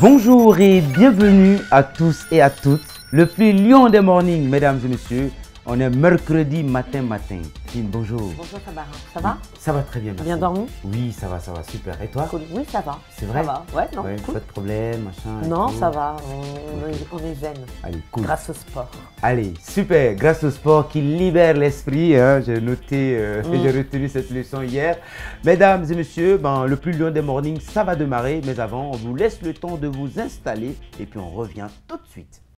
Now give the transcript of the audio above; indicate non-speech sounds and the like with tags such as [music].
Bonjour et bienvenue à tous et à toutes. Le plus lion des mornings, mesdames et messieurs. On est mercredi matin matin. Kim, bonjour. Bonjour Sabara, ça va? Ça va très bien, merci. Bien dormi? Oui, ça va, ça va, super. Et toi? Cool. Oui, ça va. C'est vrai? Ça va, ouais, non, Ouais, cool. Pas de problème, machin. Non, tout. ça va, on, est, on est zen, Allez, cool. grâce au sport. Allez, super. Grâce au sport qui libère l'esprit, hein, j'ai noté, euh, Mm. [laughs] j'ai retenu cette leçon hier. Mesdames et messieurs, ben, le plus lion des mornings, ça va démarrer. Mais avant, on vous laisse le temps de vous installer et puis on revient tout de suite.